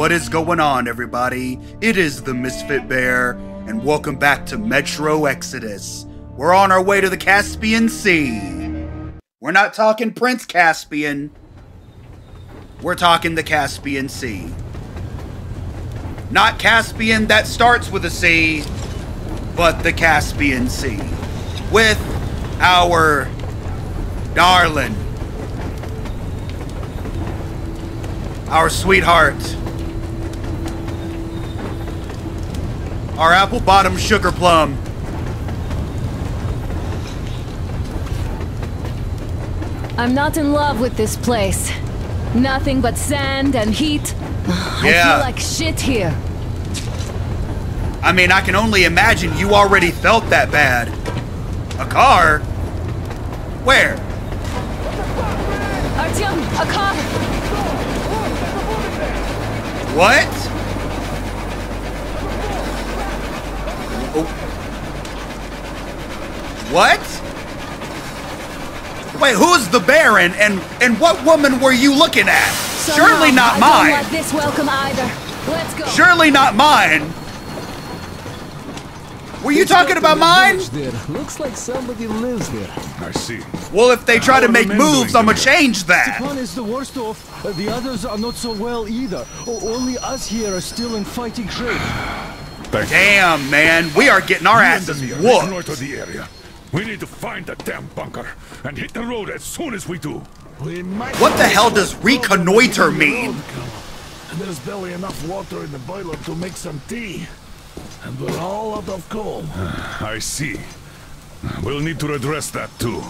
What is going on, everybody? It is the Misfit Bear, and welcome back to Metro Exodus. We're on our way to the Caspian Sea. We're not talking Prince Caspian, we're talking the Caspian Sea. Not Caspian that starts with a C, but the Caspian Sea. With our darling, our sweetheart, our apple bottom sugar plum. I'm not in love with this place. Nothing but sand and heat. I feel like shit here. I mean, I can only imagine you already felt that bad. A car? Where? Artyom, a car! What? What? Wait, who's the Baron and and what woman were you looking at? Surely not I mine. Don't like this welcome either. Let's go. Surely not mine. Were you It's talking about mine? There. Looks like somebody lives there. I see. Well, if they try How to make moves, I'ma change that. Stepan is the worst off. Uh, the others are not so well either. O- only us here are still in fighting shape. Thank you. Damn, man, we are getting our You and asses Amir whooped. ignore the area. We need to find the damn bunker and hit the road as soon as we do. We might What the hell does reconnoiter the mean? come there's barely enough water in the boiler to make some tea. And we're all out of coal. I see. We'll need to address that too.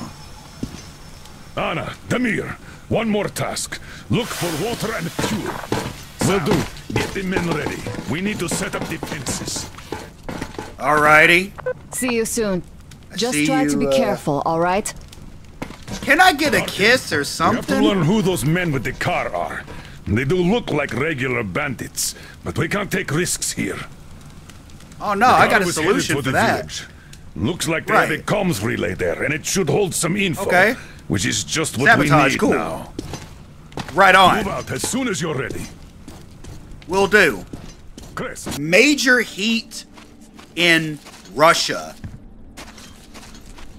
Anna, Damir, one more task. Look for water and fuel. Will do. Get the men ready. We need to set up defenses. Alrighty. See you soon. Just see try to be uh, careful, alright? Can I get a kiss or We have to learn who those men with the car are. They do look like regular bandits, but we can't take risks here. Oh no, I got Car a was solution for for that. village. Looks like they have a comms relay there, and it should hold some info. Okay. Which is just what Sabotage, we need cool. now. Right on. Move on. out as soon as you're ready. Will do. Chris, Major heat in Russia.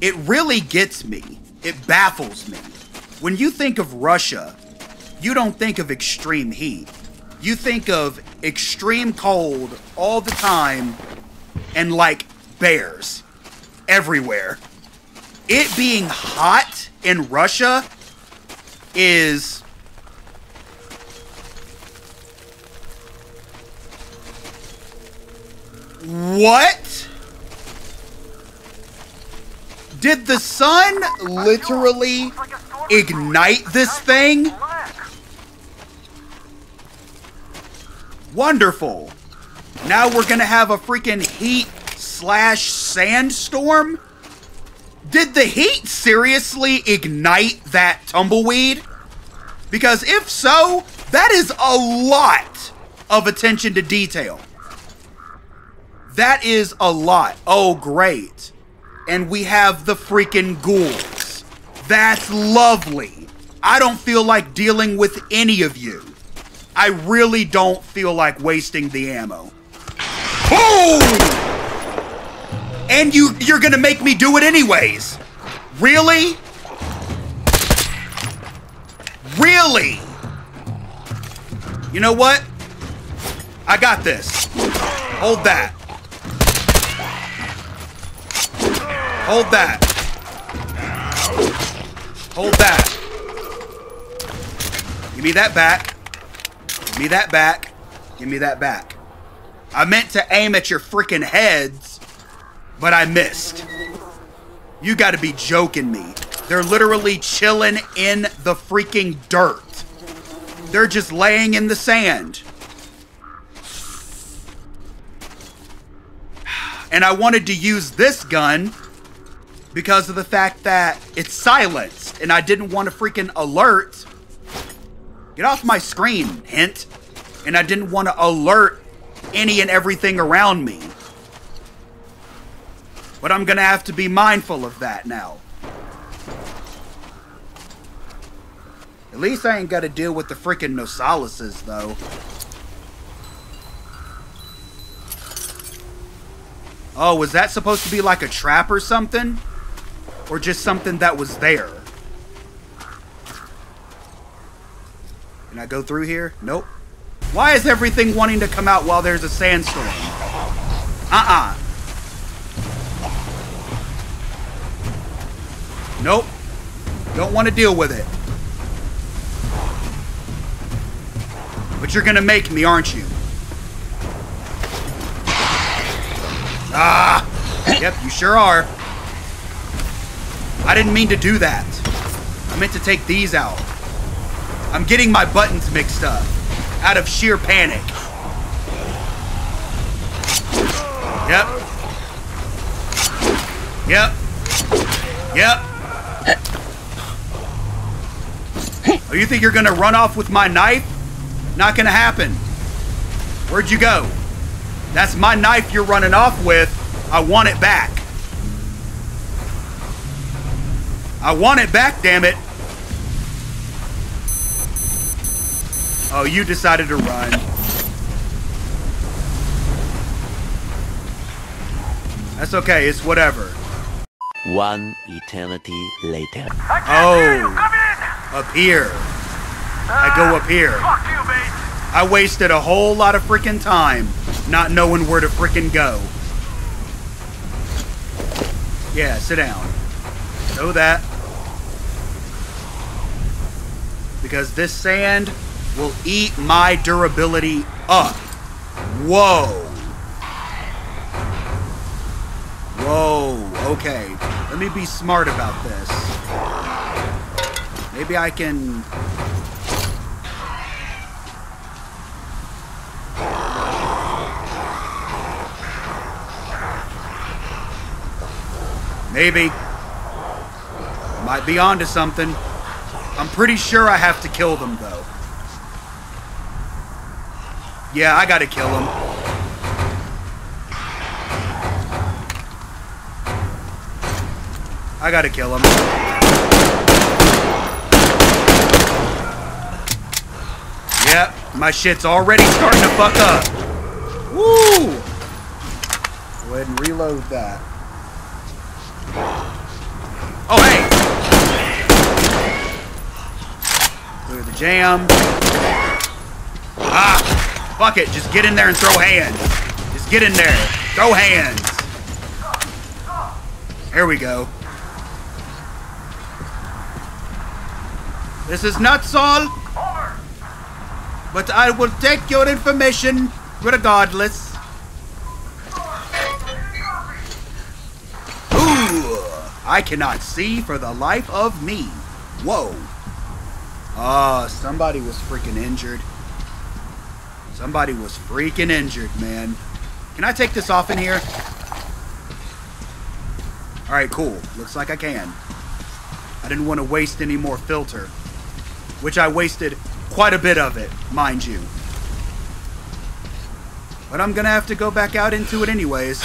It really gets me. It baffles me. When you think of Russia, you don't think of extreme heat. You think of extreme cold all the time and like bears everywhere. It being hot in Russia is What? Did the sun literally ignite this thing? Wonderful. Now we're gonna have a freaking heat slash sandstorm? Did the heat seriously ignite that tumbleweed? Because if so, that is a lot of attention to detail. That is a lot. Oh, great. And we have the freaking ghouls. That's lovely. I don't feel like dealing with any of you. I really don't feel like wasting the ammo. Boom! And you you're gonna make me do it anyways. Really? Really? You know what? I got this. Hold that. Hold that. Hold that. Give me that back. Give me that back. Give me that back. I meant to aim at your freaking heads, but I missed. You gotta be joking me. They're literally chilling in the freaking dirt. They're just laying in the sand. And I wanted to use this gun because of the fact that it's silenced and I didn't want to freaking alert. Get off my screen, hint. And I didn't want to alert any and everything around me. But I'm going to have to be mindful of that now. At least I ain't got to deal with the freaking Nosalises, though. Oh, was that supposed to be like a trap or something? Or just something that was there? Can I go through here? Nope. Why is everything wanting to come out while there's a sandstorm? Uh-uh. Nope. Don't want to deal with it. But you're gonna make me, aren't you? Ah! Yep, you sure are. I didn't mean to do that. I meant to take these out. I'm getting my buttons mixed up. Out of sheer panic. Yep. Yep. Yep. Oh, you think you're gonna run off with my knife? Not gonna happen. Where'd you go? That's my knife you're running off with. I want it back. I want it back, damn it. Oh, you decided to run. That's okay, it's whatever. One eternity later. Oh, up here. I go up here. I wasted a whole lot of freaking time not knowing where to freaking go. Yeah, sit down. Know that. Because this sand will eat my durability up. Whoa. Whoa, okay. Let me be smart about this. Maybe I can... Maybe. Might be onto something. I'm pretty sure I have to kill them, though. Yeah, I gotta kill them. I gotta kill them. Yep, my shit's already starting to fuck up. Woo! Go ahead and reload that. Oh, hey! Clear the jam. Ah! Fuck it, just get in there and throw hands. Just get in there. Throw hands. There we go. This is not all. But I will take your information regardless. Ooh, I cannot see for the life of me. Whoa. Ah, somebody was freaking injured. Somebody was freaking injured, man. Can I take this off in here? Alright, cool. Looks like I can. I didn't want to waste any more filter. Which I wasted quite a bit of it, mind you. But I'm gonna have to go back out into it anyways.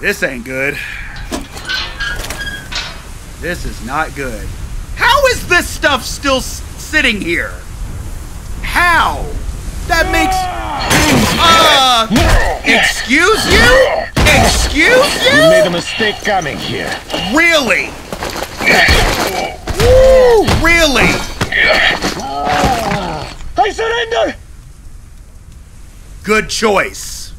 This ain't good. This is not good. Is this stuff still s- sitting here? How? That makes... Uh... Excuse you? Excuse you? You made a mistake coming here. Really? Really? I surrender! Good choice.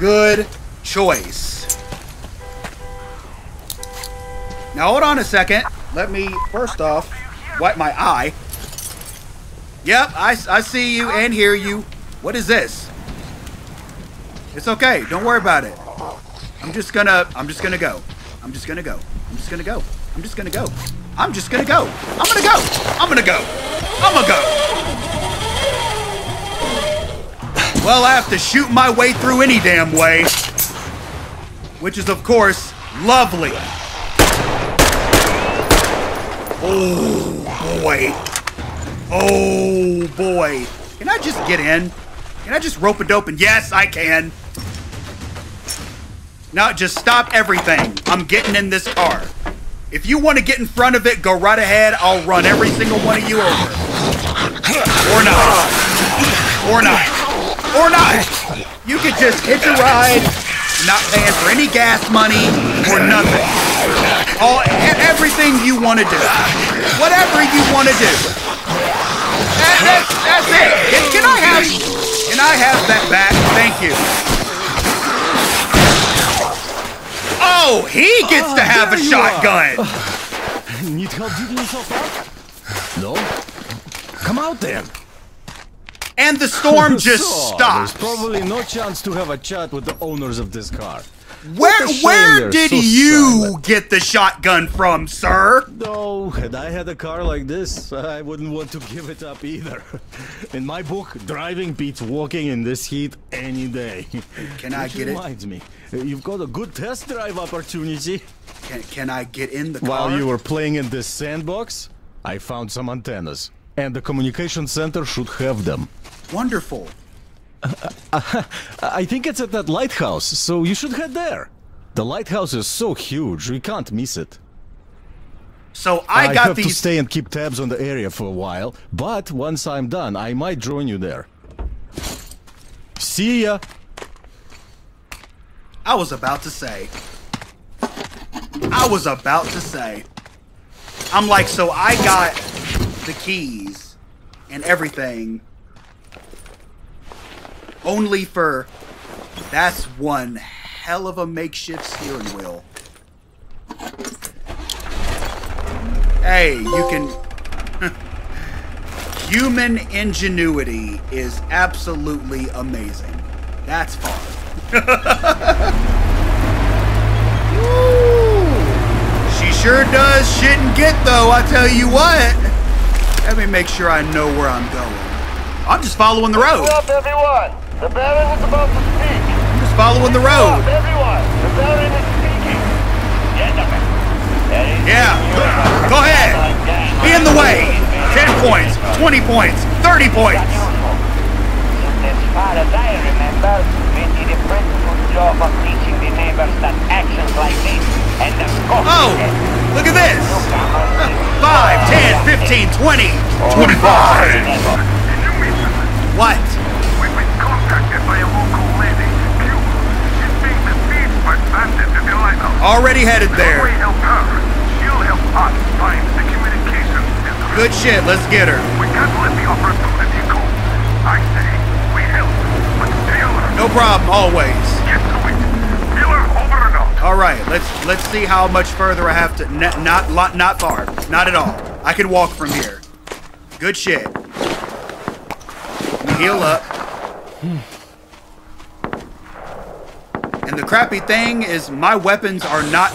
Good choice. Now hold on a second. Let me, first off, wipe my eye. Yep, I, I see you and hear you. What is this? It's okay. Don't worry about it. I'm just gonna, I'm just gonna go. I'm just gonna go. I'm just gonna go. I'm just gonna go. I'm just gonna go. I'm gonna go. I'm gonna go. I'm gonna go. Well, I have to shoot my way through any damn way. Which is, of course, lovely. Oh, boy. Oh, boy. Can I just get in? Can I just rope a dope and yes, I can. Now just stop everything. I'm getting in this car. If you want to get in front of it, go right ahead. I'll run every single one of you over. Or not. Or not. Or not. You could just hitch a ride, not paying for any gas money or nothing. All everything you want to do. Whatever you want to do. That, that's, that's it. Can, I have can I have that back? Thank you. Oh, he gets to have a shotgun. Need help digging yourself out? No? Come out then. And the storm just So, stops. There's probably no chance to have a chat with the owners of this car. Where where did so you silent. get the shotgun from, sir? No, had I had a car like this, I wouldn't want to give it up either. In my book, driving beats walking in this heat any day. Can I Which get it? reminds me, you've got a good test drive opportunity. Can, can I get in the car? While you were playing in this sandbox, I found some antennas. And the communication center should have them. Wonderful. I think it's at that lighthouse, so you should head there. The lighthouse is so huge, we can't miss it. So I, got have to stay and keep tabs on the area for a while, but once I'm done, I might join you there. See ya! I was about to say. I was about to say. I'm like, so I got the keys and everything only for. That's one hell of a makeshift steering wheel. Hey, you can. Human ingenuity is absolutely amazing. That's fun. She sure does shit and get though, I tell you what. Let me make sure I know where I'm going. I'm just following the road. What's up, everyone? The Baron is about to speak. I'm just following the road. everyone. The Baron is speaking. Gentlemen, Yeah. Go ahead. Be in the way. 10 points, 20 points, 30 points. As far as I remember, we did a pretty good job of teaching the neighbors that actions like this and the Oh, look at this. 5, 10, 15, 20, 25. What? Already headed there. help her. She'll help us find the communications center. Good shit, let's get her. We can't let the opportunity go. I say we help, but tell her. No problem, always. Get to it. Tell over and out. All right, let's let's see how much further I have to. Not not not far, not at all. I can walk from here. Good shit. Heal up. And the crappy thing is, my weapons are not.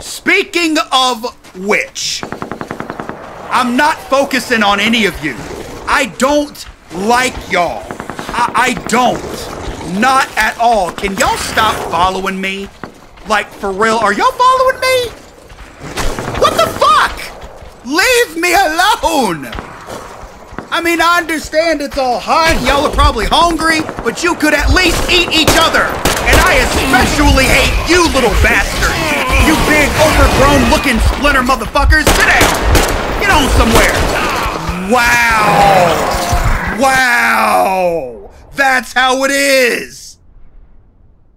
Speaking of which, I'm not focusing on any of you. I don't like y'all. I, I don't. Not at all. Can y'all stop following me? Like, for real, are y'all following me? What the fuck? Leave me alone! I mean, I understand it's all hot, y'all are probably hungry, but you could at least eat each other. And I especially hate you little bastards. You big, overgrown looking splinter motherfuckers. Sit down. Get on somewhere. Wow. Wow. That's how it is.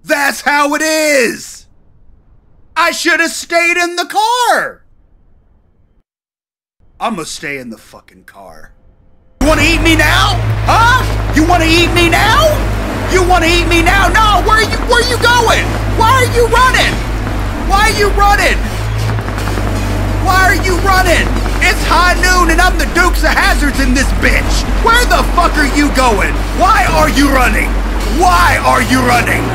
That's how it is. I should have stayed in the car. I'm gonna stay in the fucking car. You wanna eat me now? Huh? You wanna eat me now? You wanna eat me now? No, where are you where are you going? Why are you running? Why are you running? Why are you running? It's high noon and I'm the Dukes of Hazards in this bitch. Where the fuck are you going? Why are you running? Why are you running?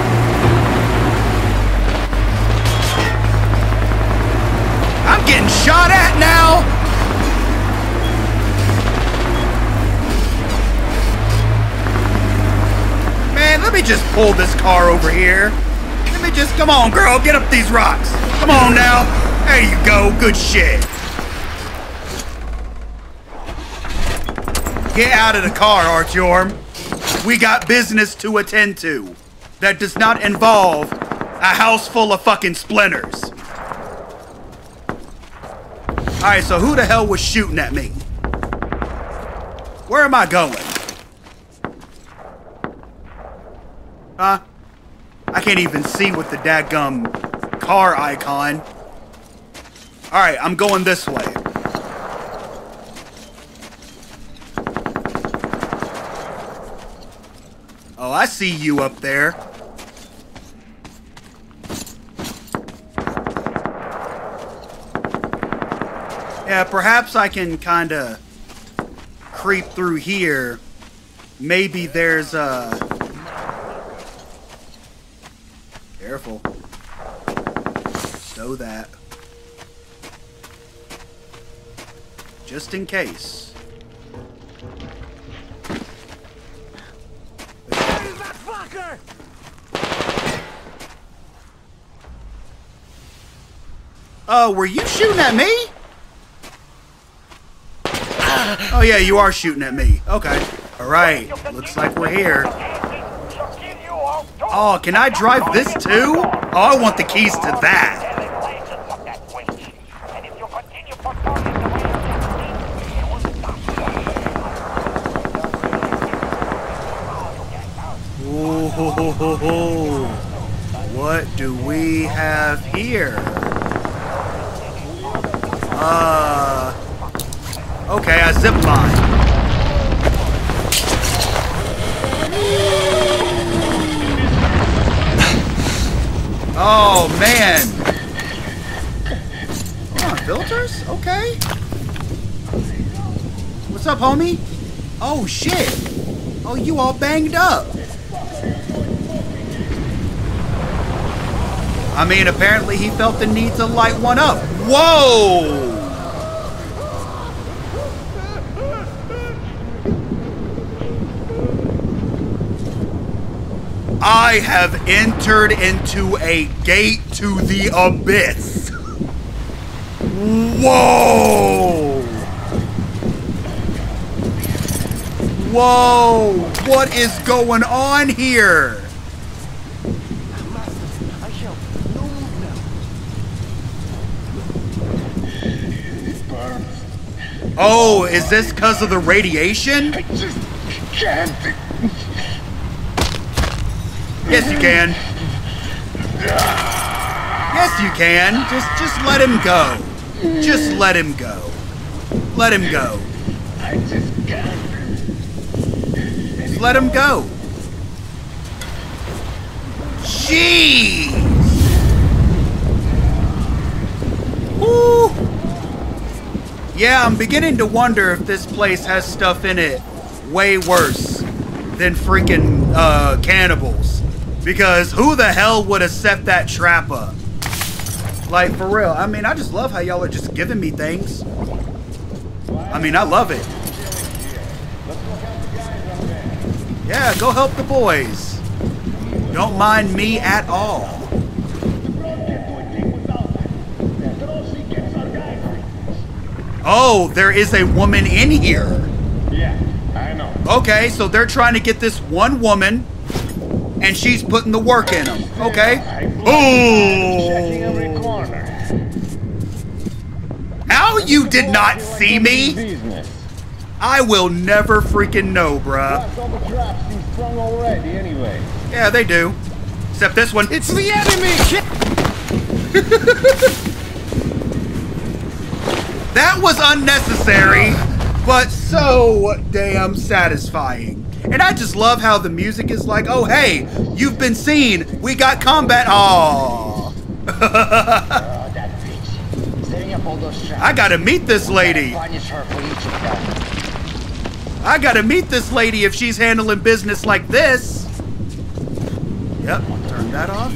I'm getting shot at now. Let me just pull this car over here. Let me just, come on, girl, get up these rocks. Come on now. There you go, good shit. Get out of the car, Artyom. We got business to attend to. That does not involve a house full of fucking splinters. Alright, so who the hell was shooting at me? Where am I going? Huh? I can't even see with the dadgum car icon. Alright, I'm going this way. Oh, I see you up there. Yeah, perhaps I can kind of creep through here. Maybe there's a... Careful. That. Just in case. Oh, were you shooting at me? Oh yeah, you are shooting at me. Okay. Alright. Looks like we're here. Oh, can I drive this too? Oh, I want the keys to that. Ooh, what do we have here? Uh, okay, a zip line. Oh man! Oh, filters? Okay. What's up, homie? Oh shit! Oh, you all banged up. I mean, apparently he felt the need to light one up. Whoa! I have entered into a gate to the abyss. Whoa! Whoa! What is going on here? Oh, is this because of the radiation? I just can't. Yes, you can. Yes, you can. Just, just let him go. Just let him go. Let him go. I just let him go. Jeez. Woo. Yeah, I'm beginning to wonder if this place has stuff in it way worse than freaking uh, cannibals. Because who the hell would have set that trap up? Like, for real. I mean, I just love how y'all are just giving me things. I mean, I love it. Yeah, go help the boys. Don't mind me at all. Oh, there is a woman in here. Yeah, I know. Okay, so they're trying to get this one woman, and she's putting the work in them. Okay. Oh. How you did not see me? I will never freaking know, bruh. Plus all the traps seem sprung already anyway. Yeah, they do. Except this one. It's the enemy! that was unnecessary, but so damn satisfying. And I just love how the music is like, oh hey, you've been seen. We got combat. Aww. Oh, that bitch. Setting up all those traps. I gotta meet this lady. I gotta meet this lady if she's handling business like this. Yep, turn that off.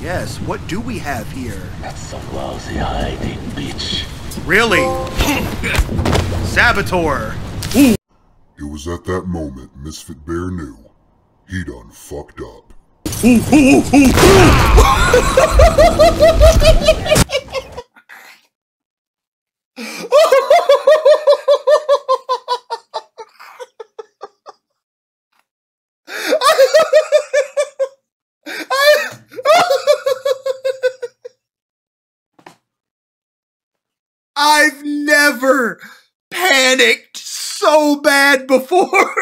Yes, what do we have here? That's some lousy hiding, bitch. Really? Saboteur. It was at that moment Misfit Bear knew he done fucked up. I've never panicked so bad before.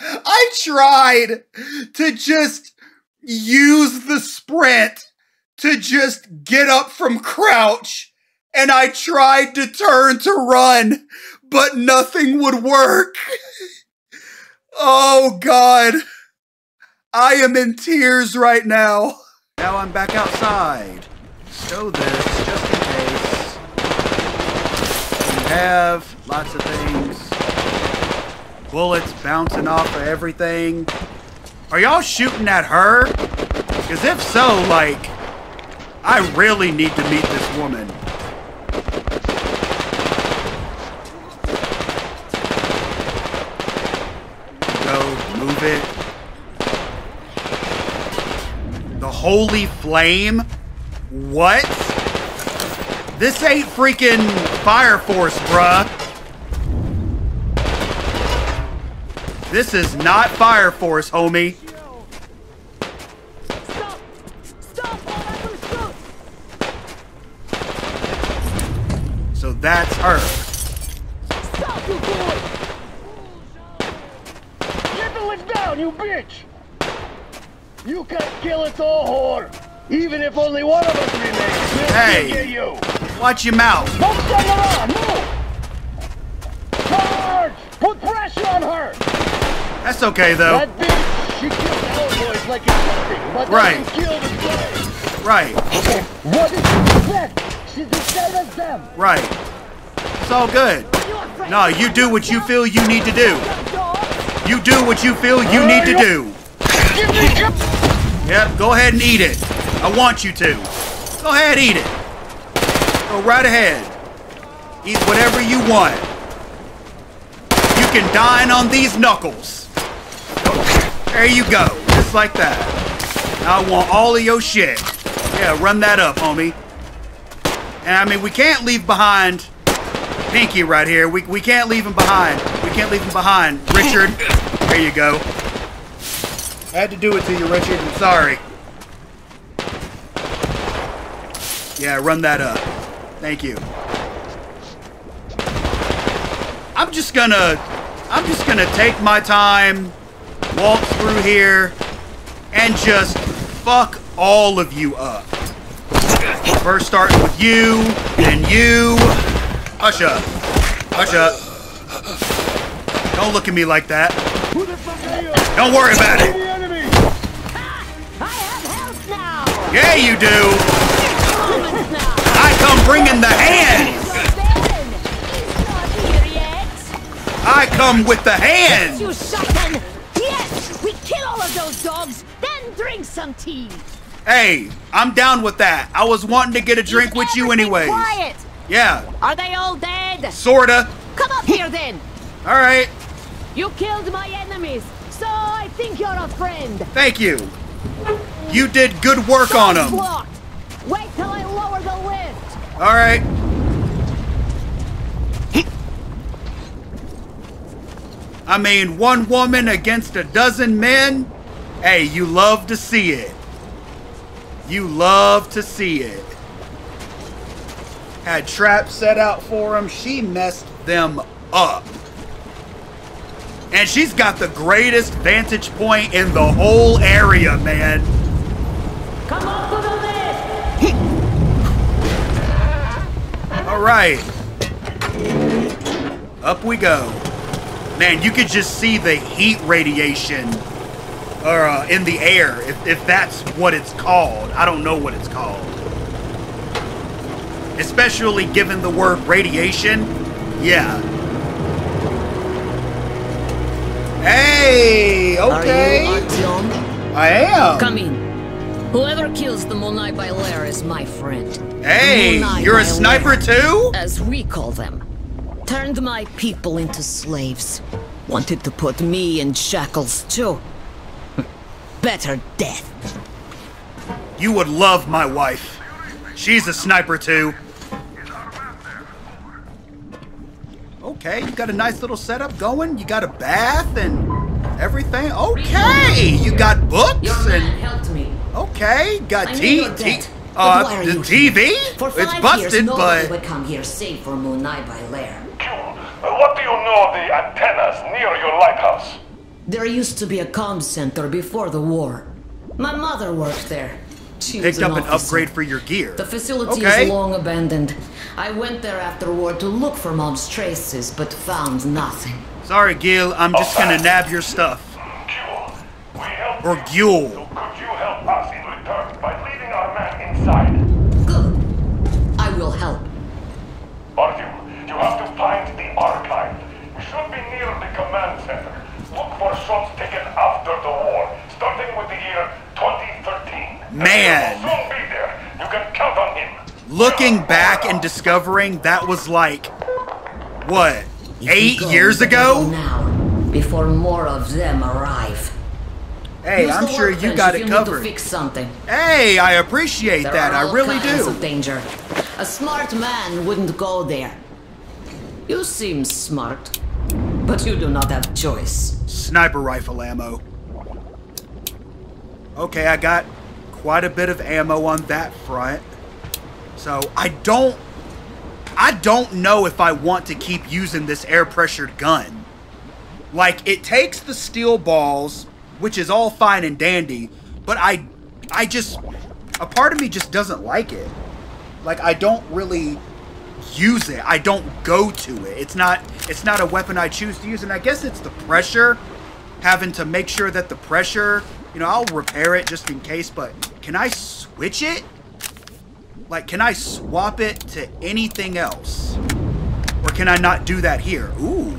I tried to just use the sprint to just get up from crouch and I tried to turn to run, but nothing would work. oh god. I am in tears right now. Now I'm back outside. Stow this just in case. We have lots of things. Bullets bouncing off of everything. Are y'all shooting at her? Because if so, like, I really need to meet this woman. Go, move it. The Holy Flame? What? This ain't freaking Fire Force, bruh. This is not Fire Force, homie. So that's her. Stop, you boy! Get the lift down, you bitch! You can't kill us all, whore! Even if only one of us remains, we'll Hey. get you! Watch your mouth. Don't stand around, move! Charge! Put pressure on her! That's okay, though. That bitch, she killed our boys like it's nothing, but Right. doesn't kill the slaves! Right, What did you expect? She's the same as them! right. It's all good. No, you do what you feel you need to do. You do what you feel you need to do. Yep, go ahead and eat it. I want you to. Go ahead, eat it. Go right ahead. Eat whatever you want. You can dine on these knuckles. There you go. Just like that. I want all of your shit. Yeah, run that up, homie. And I mean, we can't leave behind Pinky right here. We, we can't leave him behind. We can't leave him behind. Richard, there you go. I had to do it to you, Richard. I'm sorry. Yeah, run that up. Thank you. I'm just gonna... I'm just gonna take my time, walk through here, and just fuck all of you up. First starting with you, then you. Hush up. Hush up. Don't look at me like that. Who the fuck are you? Don't worry about it. The! I have health now! Yeah, you do. Humans now! I come bringing the hands. Ben! He's not here yet! I come with the hands. You shotgun! Yes! We kill all of those dogs, then drink some tea! Hey, I'm down with that. I was wanting to get a drink Is with you anyway. Quiet! Yeah, Are they all dead? sorta. Come up here then! All right. You killed my enemies, so I think you're a friend. Thank you. You did good work on them. Wait till I lower the lift. right. I mean, one woman against a dozen men. Hey, you love to see it. You love to see it. Had traps set out for him. She messed them up. And she's got the greatest vantage point in the whole area, man. All right. Up we go. Man, you could just see the heat radiation or uh, in the air, if, if that's what it's called. I don't know what it's called. Especially given the word radiation. Yeah. Hey, okay. Are you Artyom? I am. Come in. Whoever kills the Monai Bailer is my friend. Hey, you're a sniper too? As we call them. Turned my people into slaves. Wanted to put me in shackles too. Better death. You would love my wife. She's a sniper too. Okay, you got a nice little setup going. You got a bath and everything. Okay, you got books and. Okay, got I need tea. your tea. debt. Uh, the TV? here? For It's five busted, years, nobody but- would come here save for Moonai by Lair. What do you know of the antennas near your lighthouse? There used to be a comm center before the war. My mother worked there. She was Picked up an officer. upgrade for your gear. The facility Okay. is long abandoned. I went there after war to look for mom's traces, but found nothing. Sorry, Gil. I'm just gonna nab your stuff. Or Gule. Could you help us in return by leading our man inside? Good. I will help. Artyom, you have to find the archive. We should be near the command center. Look for shots taken after the war, starting with the year 2013. Man. He'll soon be there. You can count on him. Looking back and discovering that was like, what, eight Go, years ago? Now, before more of them arrive. Hey, Use I'm sure you got it you covered. fix something. Hey, I appreciate There that. are I all really kinds do. Of danger. A smart man wouldn't go there. You seem smart, but you do not have choice. Sniper rifle ammo. Okay, I got quite a bit of ammo on that front. So I don't I don't know if I want to keep using this air pressured gun. Like it takes the steel balls, which is all fine and dandy, but I I just a part of me just doesn't like it. Like I don't really use it. I don't go to it. It's not it's not a weapon I choose to use and I guess it's the pressure having to make sure that the pressure, you know, I'll repair it just in case, but can I switch it? Like can I swap it to anything else? Or can I not do that here? Ooh.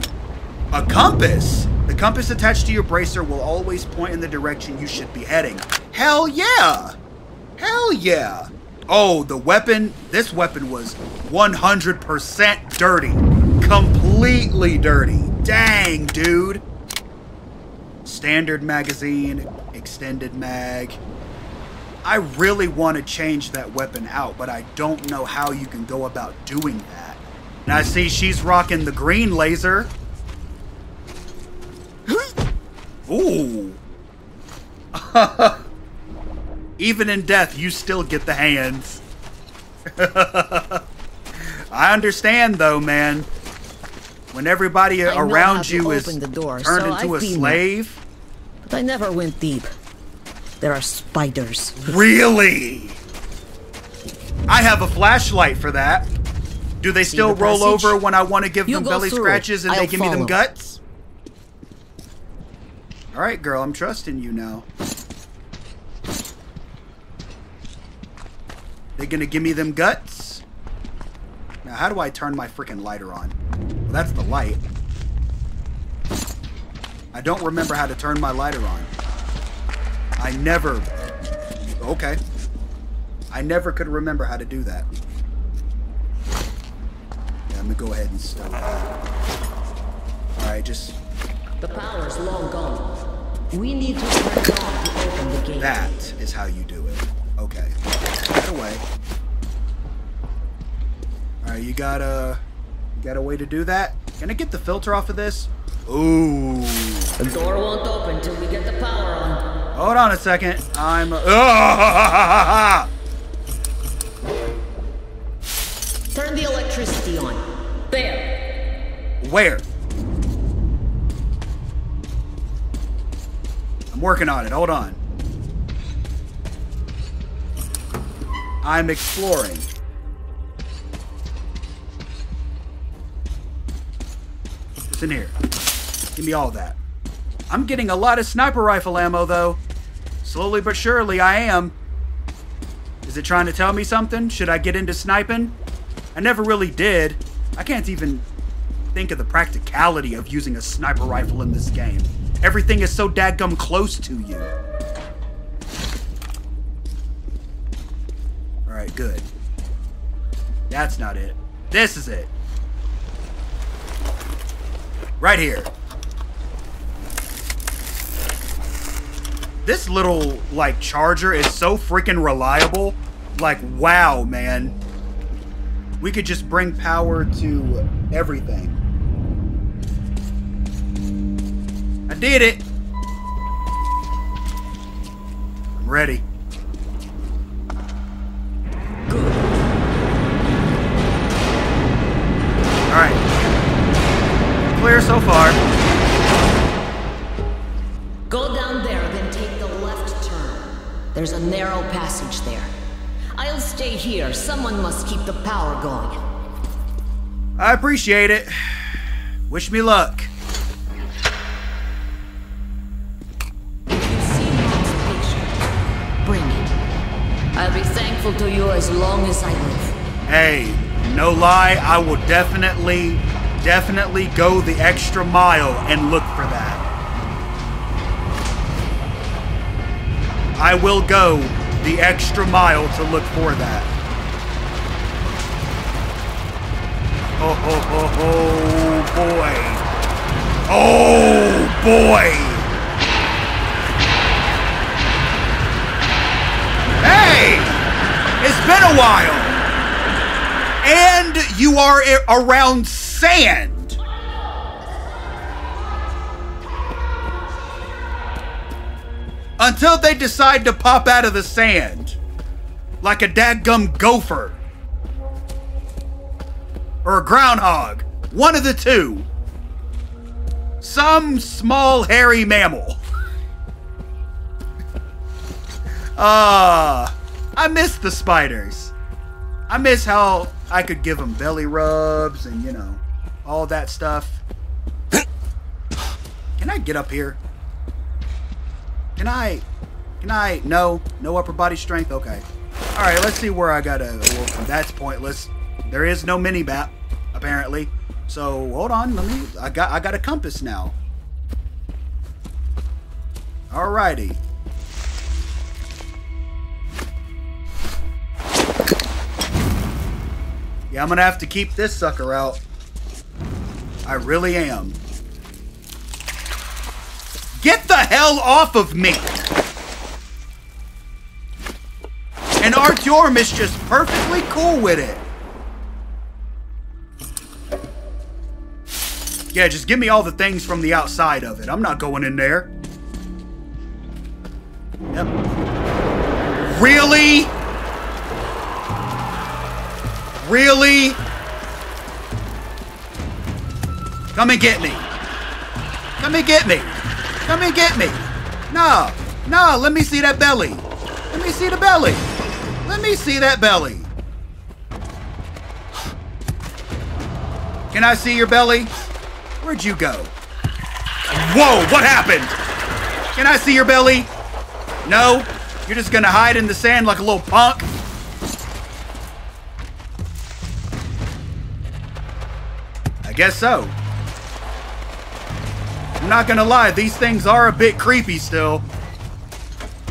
A compass. The compass attached to your bracer will always point in the direction you should be heading. Hell yeah. Hell yeah. Oh, the weapon, this weapon was 100% dirty. Completely dirty. Dang, dude. Standard magazine, extended mag. I really want to change that weapon out, but I don't know how you can go about doing that. Now, I see she's rocking the green laser. Ooh. Even in death, you still get the hands. I understand, though, man. When everybody around you is door, turned so into I've a been there. slave. But I never went deep. There are spiders. Really? I have a flashlight for that. Do they still the roll passage? over when I want to give You them belly through. scratches and they I'll give me them guts? All right, girl, I'm trusting you now. They gonna give me them guts? Now, how do I turn my freaking lighter on? Well, that's the light. I don't remember how to turn my lighter on. I never. Okay. I never could remember how to do that. Yeah, I'm gonna go ahead and stow it. Alright, just The power's long gone. We need to turn on to open the gate. that is how you do it. Okay. Away. Alright, you got a you got a way to do that? Can I get the filter off of this? Ooh. The door won't open till we get the power on. Hold on a second. I'm. Turn the electricity on. There. Where? I'm working on it. Hold on. I'm exploring. What's in here? Give me all that. I'm getting a lot of sniper rifle ammo, though. Slowly but surely, I am. Is it trying to tell me something? Should I get into sniping? I never really did. I can't even think of the practicality of using a sniper rifle in this game. Everything is so dadgum close to you. Alright, good. That's not it. This is it. Right here. This little, like, charger is so freaking reliable. Like, wow, man. We could just bring power to everything. I did it. I'm ready. There's a narrow passage there. I'll stay here. Someone must keep the power going. I appreciate it. Wish me luck. Bring it. I'll be thankful to you as long as I live. Hey, no lie, I will definitely, definitely go the extra mile and look for that. I will go the extra mile to look for that. Oh, oh, oh, oh boy. Oh boy. Hey! It's been a while! And you are around sand! Until they decide to pop out of the sand. Like a dadgum gopher. Or a groundhog. One of the two. Some small hairy mammal. Ah, I miss the spiders. I miss how I could give them belly rubs and, you know, all that stuff. Can I get up here? Can I? Can I? No. No upper body strength? Okay. Alright, let's see where I gotta... Well, that's pointless. There is no mini-map, apparently. So, hold on. Let me... I got, I got a compass now. Alrighty. Yeah, I'm gonna have to keep this sucker out. I really am. Get the hell off of me! And Artyom is just perfectly cool with it. Yeah, just give me all the things from the outside of it. I'm not going in there. Yep. Really? Really? Come and get me. Come and get me. Come and get me. No. No, let me see that belly. Let me see the belly. Let me see that belly. Can I see your belly? Where'd you go? Whoa, what happened? Can I see your belly? No? You're just gonna hide in the sand like a little punk? I guess so. I'm not gonna lie, these things are a bit creepy still.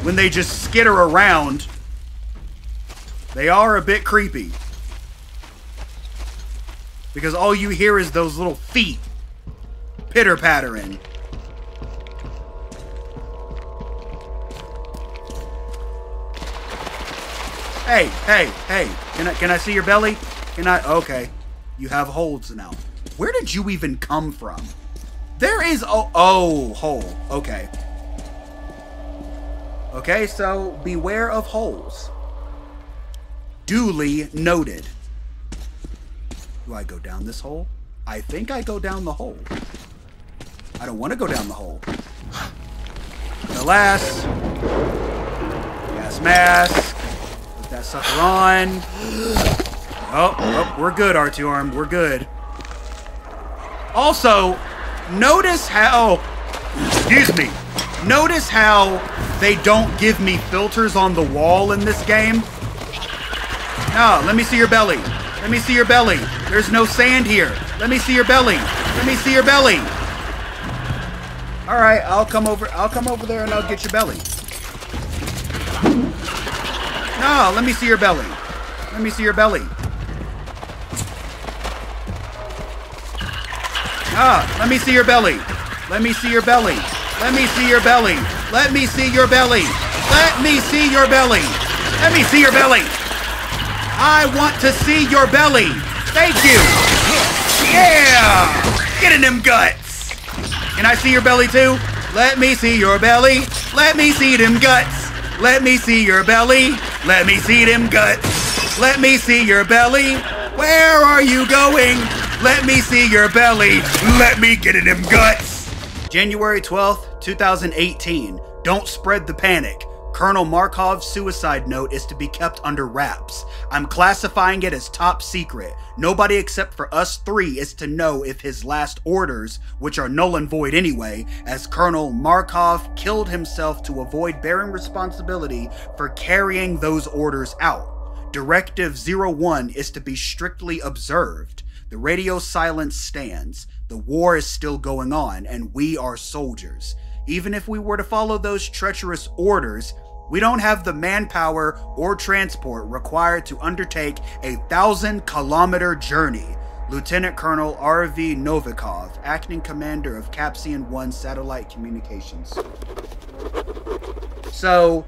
When they just skitter around. They are a bit creepy. Because all you hear is those little feet pitter-pattering. Hey, hey, hey. Can I can I see your belly? Can I okay. You have holds now. Where did you even come from? There is oh oh hole. Okay. Okay, so beware of holes. Duly noted. Do I go down this hole? I think I go down the hole. I don't want to go down the hole. Alas. Gas mask. Put that sucker on. Oh, oh, we're good, Artyom. We're good. Also, notice how... Excuse me. Notice how they don't give me filters on the wall in this game. No, let me see your belly. Let me see your belly. There's no sand here. Let me see your belly. Let me see your belly. All right, I'll come over. I'll come over there and I'll get your belly. No, let me see your belly. Let me see your belly. Ah, let me see your belly. Let me see your belly. Let me see your belly. Let me see your belly. Let me see your belly. Let me see your belly. I want to see your belly. Thank you. Yeah. Get in them guts. Can I see your belly too? Let me see your belly. Let me see them guts. Let me see your belly. Let me see them guts. Let me see your belly. Where are you going? Let me see your belly. Let me get in them guts. January 12th, 2018. Don't spread the panic. Colonel Markov's suicide note is to be kept under wraps. I'm classifying it as top secret. Nobody except for us three is to know if his last orders, which are null and void anyway, as Colonel Markov killed himself to avoid bearing responsibility for carrying those orders out. Directive 01 is to be strictly observed. The radio silence stands. The war is still going on, and we are soldiers. Even if we were to follow those treacherous orders, we don't have the manpower or transport required to undertake a thousand kilometer journey. Lieutenant Colonel R.V. Novikov, acting commander of Caspian 1 Satellite Communications. So,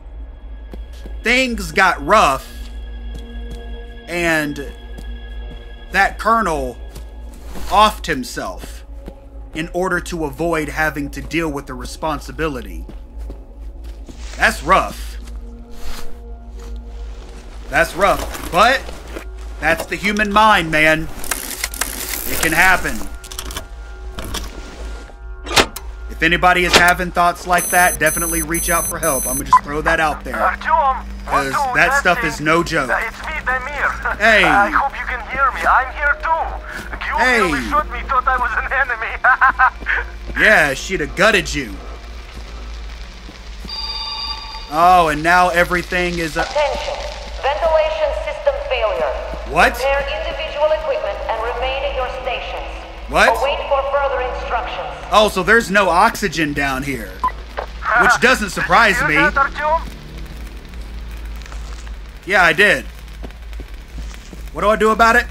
things got rough, and that colonel offed himself in order to avoid having to deal with the responsibility. That's rough. That's rough, but that's the human mind, man. It can happen. If anybody is having thoughts like that, definitely reach out for help. I'm gonna just throw that out there. Because that stuff is no joke. It's me, Damir. Hey. I hope you can hear me. I'm here too. You Hey. really shot me, thought I was an enemy. Yeah, she'd have gutted you. Oh, and now everything is. Uh, Attention. Ventilation system failure. What? Prepare individual equipment and remain at your stations. What? Await for further instructions. oh, so there's no oxygen down here. Which doesn't surprise me. you hear that, Artyom? Yeah, I did. What do I do about it?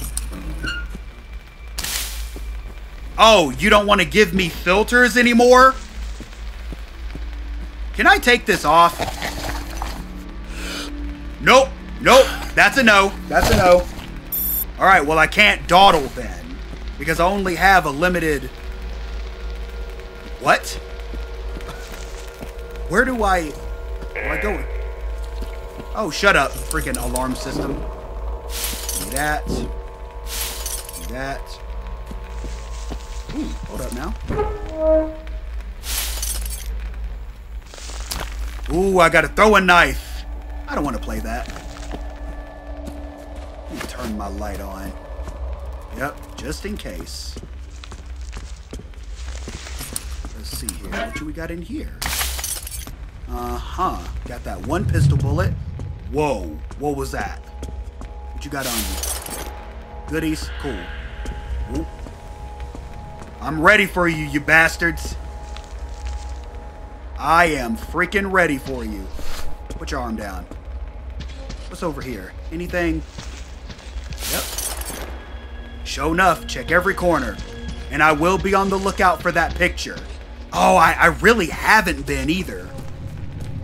Oh, you don't want to give me filters anymore? Can I take this off? Nope. Nope. That's a no. That's a no. All right, well, I can't dawdle then. Because I only have a limited... What? Where do I... Where do I go? Oh, shut up, freaking alarm system. Do that. Do that. Ooh, hold up now. Ooh, I got to throw a knife. I don't want to play that. Let me turn my light on. Yep, just in case. Let's see here. What do we got in here? Uh-huh. Got that one pistol bullet. Whoa. What was that? What you got on you? Goodies? Cool. Ooh. I'm ready for you, you bastards. I am freaking ready for you. Put your arm down. What's over here? Anything? Yep. Show enough, check every corner. And I will be on the lookout for that picture. Oh, I, I really haven't been either.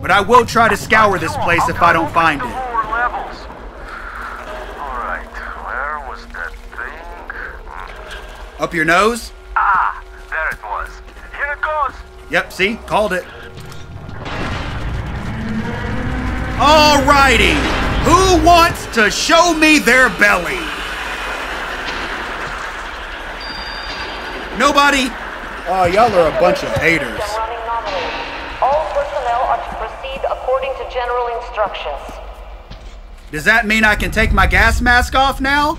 But I will try to scour this place if I don't find it. Up your nose? Ah, there it was. Here it goes. Yep, see? Called it. Alrighty. Who wants to show me their belly? Nobody? Oh, y'all are a bunch of haters. System running nominally. All personnel are to proceed according to general instructions. Does that mean I can take my gas mask off now?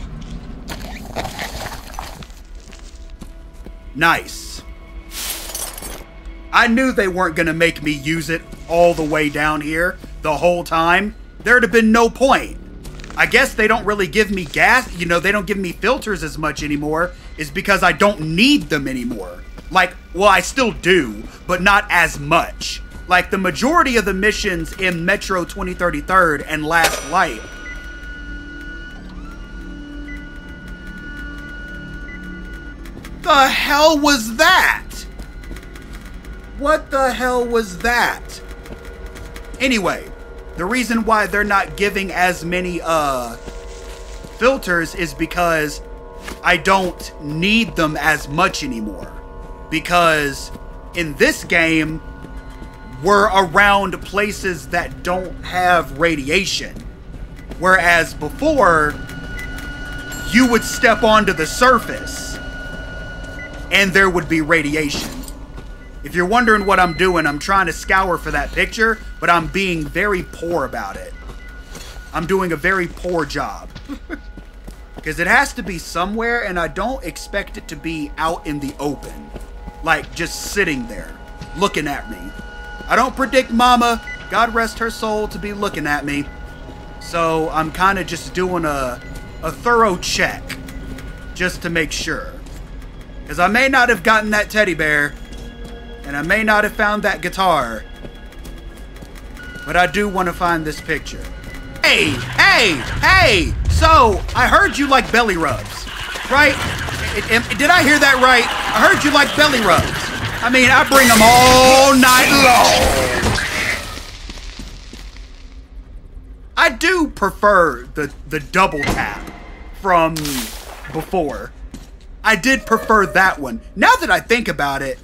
Nice. I knew they weren't gonna make me use it all the way down here the whole time. There'd have been no point. I guess they don't really give me gas, you know, they don't give me filters as much anymore, is because I don't need them anymore. Like, well, I still do, but not as much. Like, the majority of the missions in Metro 2033 and Last Light the hell was that? What the hell was that? Anyway, the reason why they're not giving as many uh filters is because I don't need them as much anymore. Because in this game, we're around places that don't have radiation. Whereas before, you would step onto the surface and there would be radiation. If you're wondering what I'm doing, I'm trying to scour for that picture, but I'm being very poor about it. I'm doing a very poor job. Because it has to be somewhere, and I don't expect it to be out in the open. Like, just sitting there, looking at me. I don't predict Mama, God rest her soul, to be looking at me. So I'm kind of just doing a, a thorough check, just to make sure. Because I may not have gotten that teddy bear, and I may not have found that guitar, but I do want to find this picture. Hey, hey, hey! So, I heard you like belly rubs, right? Did I hear that right? I heard you like belly rubs. I mean, I bring them all night long. I do prefer the, the double tap from before. I did prefer that one. Now that I think about it,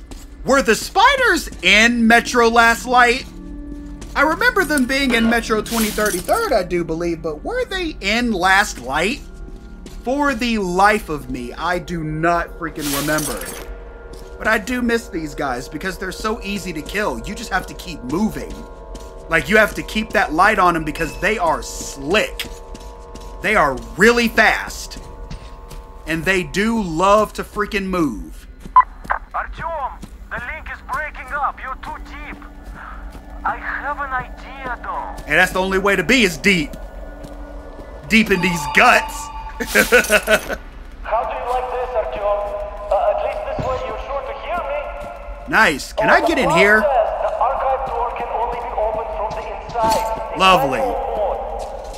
were the spiders in Metro Last Light? I remember them being in Metro 2033, I do believe, but were they in Last Light? For the life of me, I do not freaking remember. But I do miss these guys because they're so easy to kill. You just have to keep moving. Like, you have to keep that light on them because they are slick. They are really fast. And they do love to freaking move. Artyom, the link is breaking up. You're too deep. I have an idea, though. And that's the only way to be is deep. Deep in these guts. How do you like this, Artyom? Uh, at least this way you're sure to hear me. Nice. Can I get in here? The archive door can only be opened from the inside. Lovely.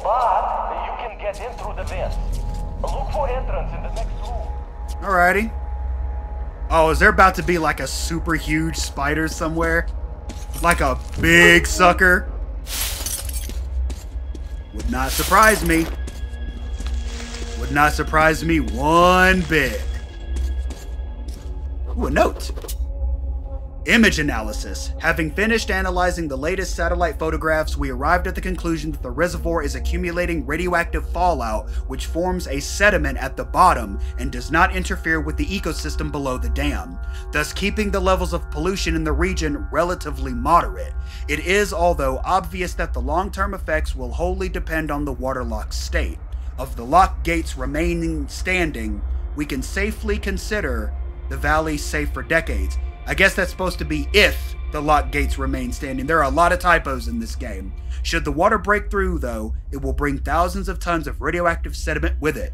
But you can get in through the vents. Look for entrance in the next room. Alrighty. Oh, is there about to be like a super huge spider somewhere? Like a big sucker? Would not surprise me. Would not surprise me one bit. Ooh, a note. Image analysis. Having finished analyzing the latest satellite photographs, we arrived at the conclusion that the reservoir is accumulating radioactive fallout, which forms a sediment at the bottom and does not interfere with the ecosystem below the dam, thus keeping the levels of pollution in the region relatively moderate. It is, although, obvious that the long term effects will wholly depend on the waterlock state. Of the lock gates remaining standing, we can safely consider the valley safe for decades. I guess that's supposed to be if the lock gates remain standing. There are a lot of typos in this game. Should the water break through, though, it will bring thousands of tons of radioactive sediment with it,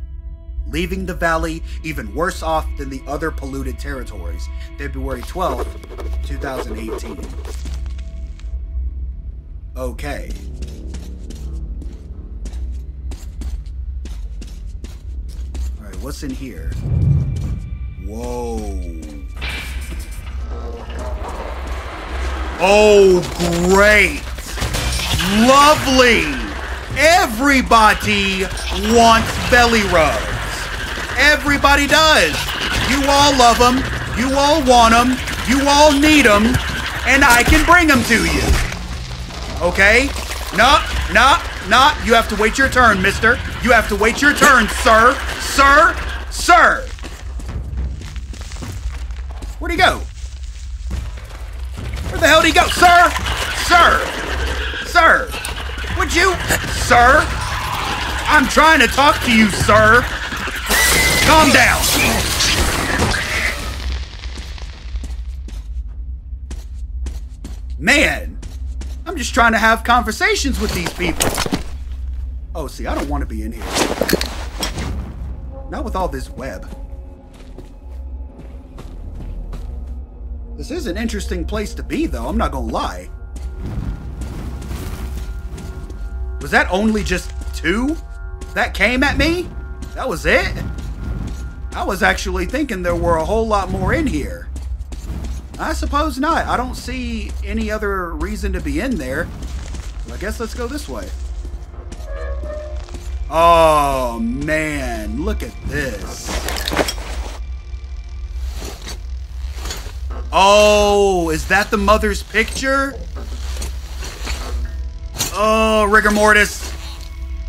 leaving the valley even worse off than the other polluted territories. February 12th, 2018. Okay. Alright, what's in here? Whoa. Oh, great! Lovely! Everybody wants belly rubs. Everybody does. You all love them. You all want them. You all need them. And I can bring them to you. Okay? No, no, no. You have to wait your turn, mister. You have to wait your turn, sir. Sir. Sir. Where'd he go? Where the hell did he go? Sir! Sir! Sir! Would you? Sir! I'm trying to talk to you, sir! Calm down! Man! I'm just trying to have conversations with these people. Oh, see, I don't want to be in here. Not with all this web. This is an interesting place to be, though. I'm not gonna lie. Was that only just two that came at me? That was it? I was actually thinking there were a whole lot more in here. I suppose not. I don't see any other reason to be in there. Well, I guess let's go this way. Oh, man. Look at this. Oh, is that the mother's picture? Oh, rigor mortis.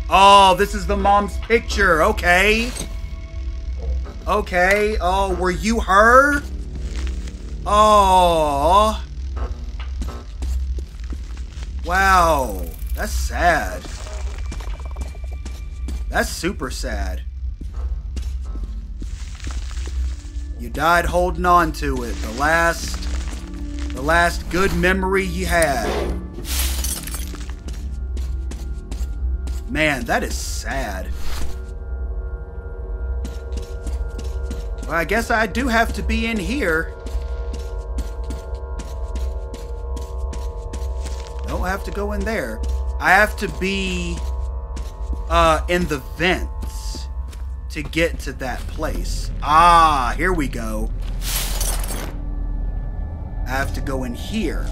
Oh, this is the mom's picture. Okay. Okay. Oh, were you her? Oh. Wow. That's sad. That's super sad. You died holding on to it. The last the last good memory you had. Man, that is sad. Well, I guess I do have to be in here. Don't have to go in there. I have to be uh, in the vents to get to that place. Ah, here we go. I have to go in here.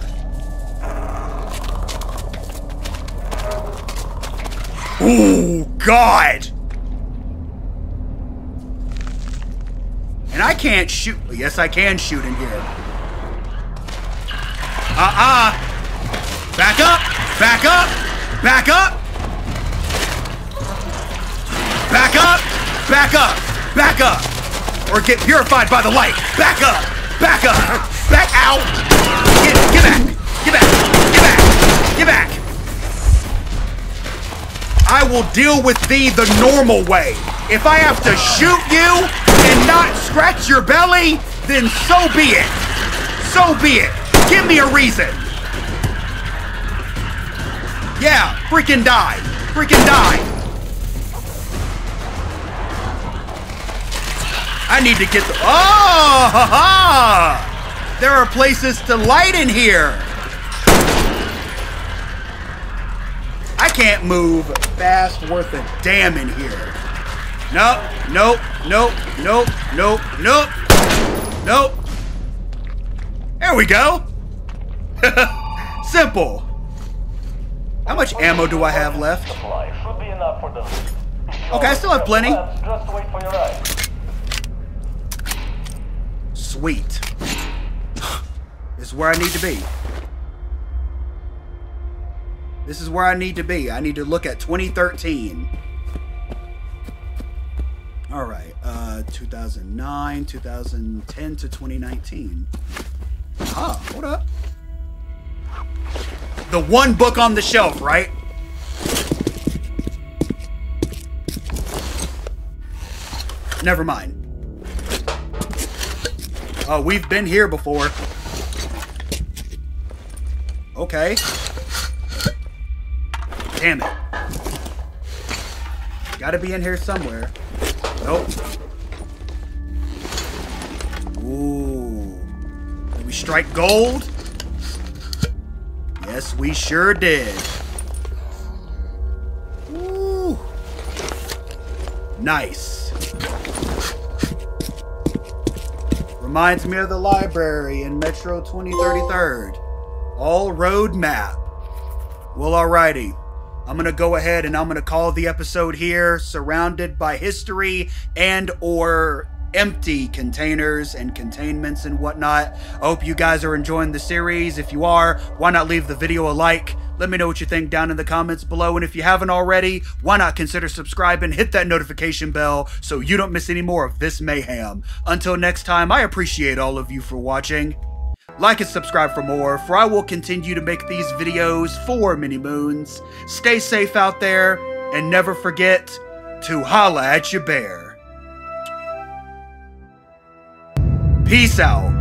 Oh, God! And I can't shoot. Yes, I can shoot in here. Uh-uh. Back up! Back up! Back up! Back up! Back up! Or get purified by the light! Back up! Back up! Back out! Get, get back! Get back! Get back! Get back! I will deal with thee the normal way. If I have to shoot you and not scratch your belly, then so be it. So be it. Give me a reason. Yeah, freaking die. Freaking die. I need to get the. Oh, ha, ha. There are places to light in here. I can't move fast worth a damn in here. Nope, nope, nope, nope, nope, nope, nope. There we go. Simple. How much ammo do I have left? Okay, I still have plenty. Just wait for your eye. Sweet. This is where I need to be. This is where I need to be. I need to look at 2013. All right, uh, 2009, 2010 to 2019. Ah, hold up. The one book on the shelf, right? Never mind. Oh, we've been here before. Okay. Damn it. Gotta be in here somewhere. Nope. Ooh. Did we strike gold? Yes, we sure did. Ooh. Nice. Reminds me of the library in Metro 2033rd. All road map. Well, alrighty. I'm going to go ahead and I'm going to call the episode here surrounded by history and or empty containers and containments and whatnot. I hope you guys are enjoying the series. If you are, why not leave the video a like? Let me know what you think down in the comments below. And if you haven't already, why not consider subscribing, hit that notification bell so you don't miss any more of this mayhem. Until next time, I appreciate all of you for watching. Like and subscribe for more, for I will continue to make these videos for Mini Moons. Stay safe out there, and never forget to holla at your bear. Peace out.